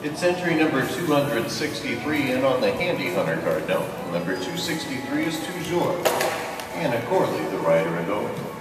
It's entry number 263 and on the Handy Hunter card. Now, number 263 is Toujours. Anna Corley, the writer, and owner.